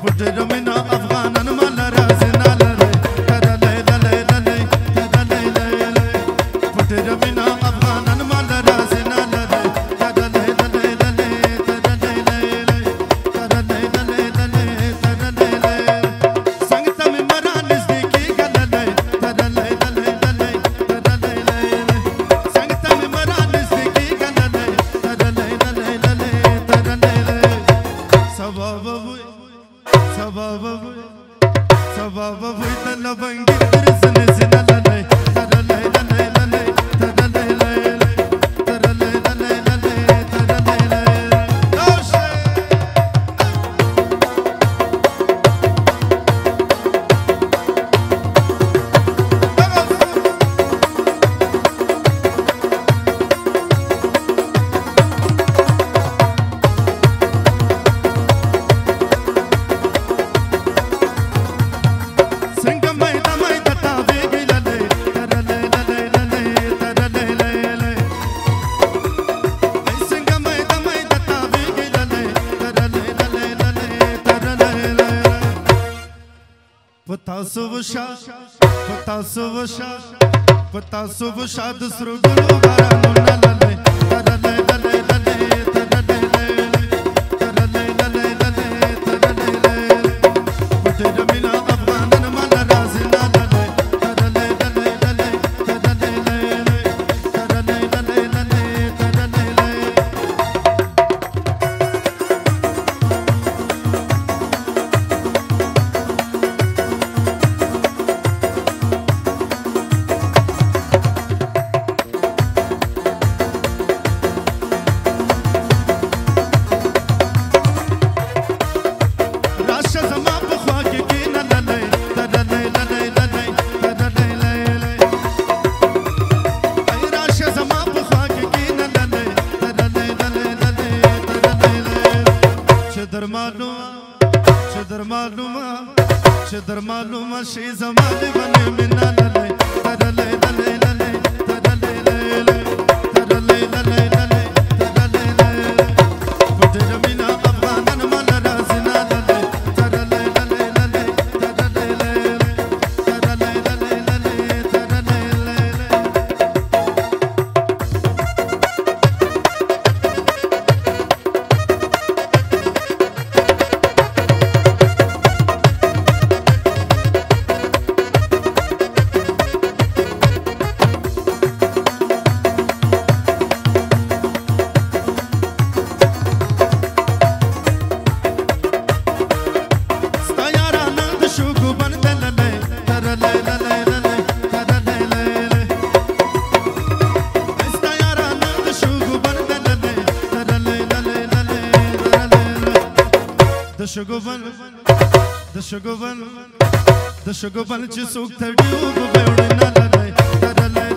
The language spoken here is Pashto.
put it on me Sabah babu Sabah babu da la bangir dirsin sinalane تاسو وشا تاسو وشا تاسو وشا د سرګلو بارانو نه درمالو چې درمالو چې درمالو شي زمانه باندې مینا نه دلې دلې شګو بل د شګو بل د شګو بل چې څوک تړي او به وړ نه لای تړلای